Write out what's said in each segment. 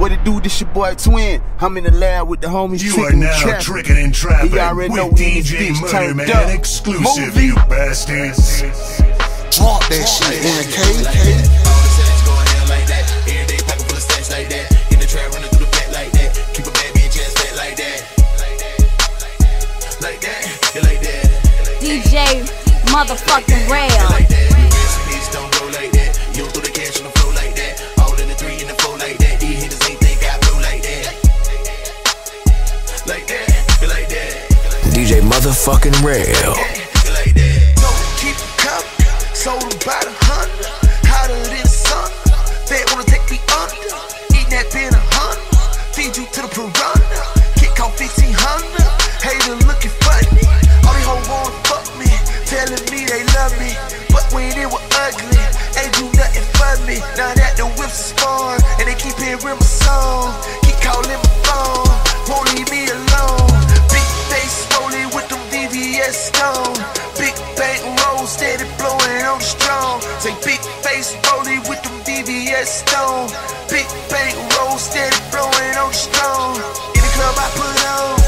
What it do? This your boy 2win. I'm in the lab with the homies. You tricking are now trapping. tricking and trapping He already know with we in this DJ bitch Murdaman up. exclusive, Movie. you bastards. Drop that shit, NK. All the sex going down Motherfucking Rell. Yeah, like that. Don't keep it coming. Sold them by hundred. Hotter than sun. They wanna take me under. Eat that bin a hundred. Feed you to the piranha. Kick off 1500. Hater looking funny. All these hoes wanna fuck me. Telling me they love me. But when it was ugly, ain't do nothing for me. Now that the whips is fun. And they keep hearing my song. Keep calling my. Big bank roll steady blowing on the strong. Say big face rolling with them VVS stone. Big bank roll steady blowing on the strong. In the club I put on.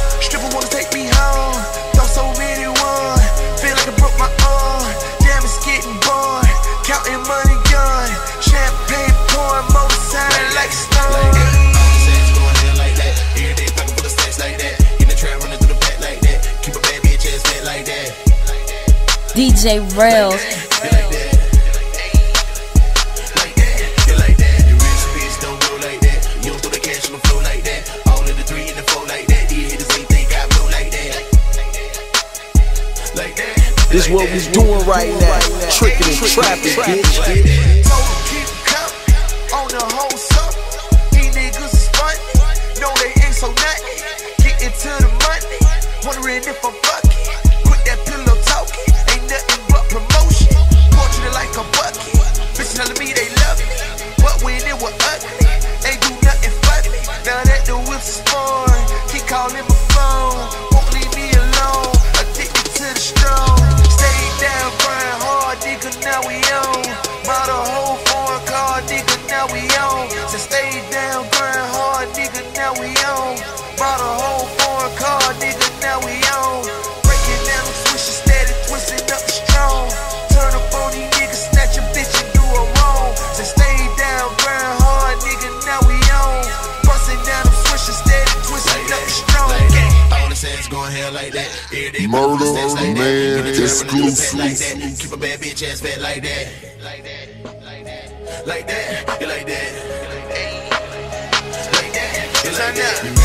Like that. This what we doing right now. Tricking and trapping, bitch. like that. Every day, murder on like man that. exclusive. Like that. Keep a bad bitch ass fat like that. Like that, like that, like that, like that. Like that. Like that. Like that. Like that. Like that. Like that.